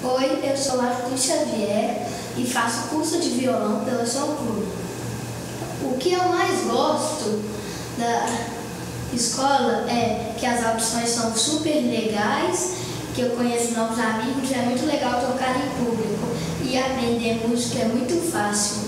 Oi, eu sou Arthur Xavier e faço curso de violão pela São Clube. O que eu mais gosto da escola é que as opções são super legais, que eu conheço novos amigos, é muito legal tocar em público e aprender música é muito fácil.